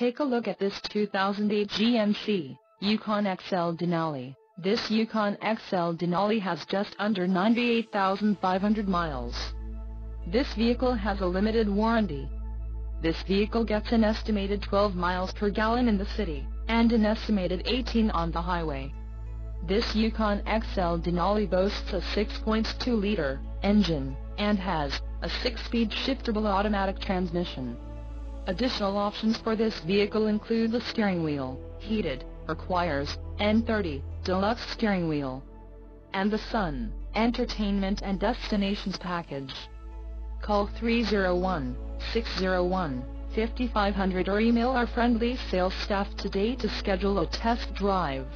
take a look at this 2008 GMC Yukon XL Denali. This Yukon XL Denali has just under 98,500 miles. This vehicle has a limited warranty. This vehicle gets an estimated 12 miles per gallon in the city, and an estimated 18 on the highway. This Yukon XL Denali boasts a 6.2-liter engine, and has a 6-speed shiftable automatic transmission. Additional options for this vehicle include the steering wheel, heated, requires, N30, deluxe steering wheel, and the Sun, Entertainment and Destinations package. Call 301-601-5500 or email our friendly sales staff today to schedule a test drive.